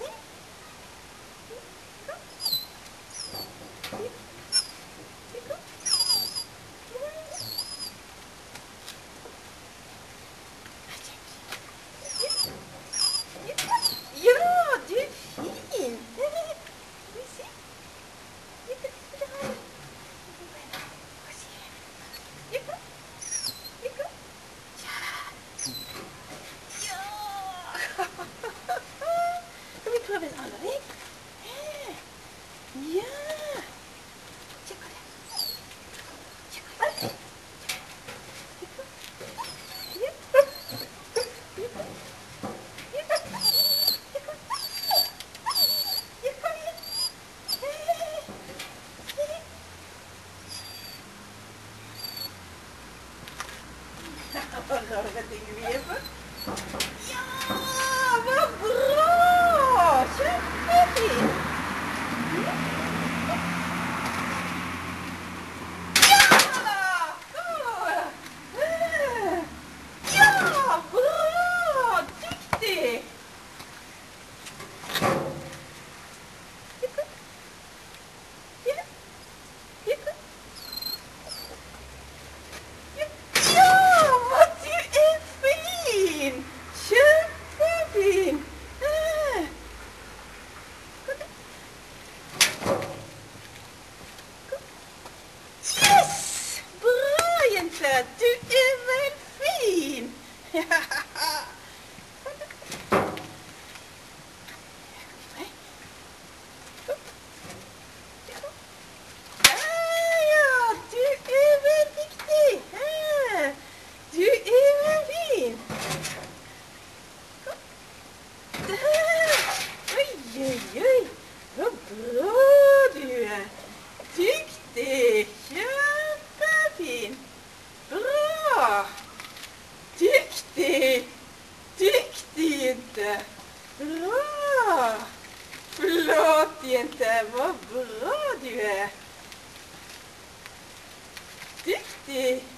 Woo! സ്വർഗത്തിൽ du immer Feen. Ja. dienteme bra diyor. Dik dik.